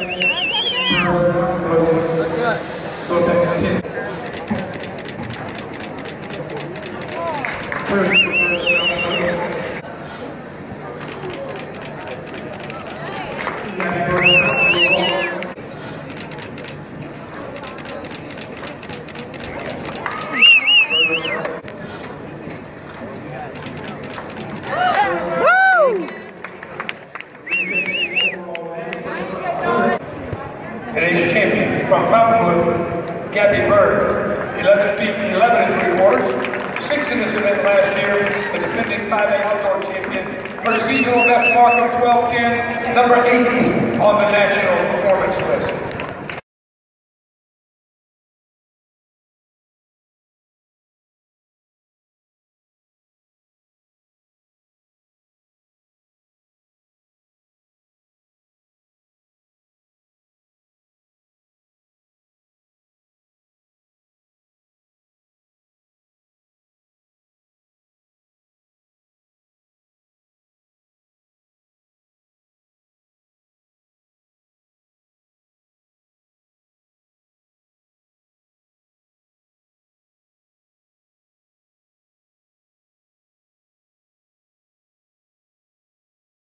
Thank you. From Fontainebleau, Gaby Bird, 11 feet 11 and 3 quarters, sixth in this event last year, the defending 5A outdoor champion. Her seasonal best mark of 12.10, number 8 on the national.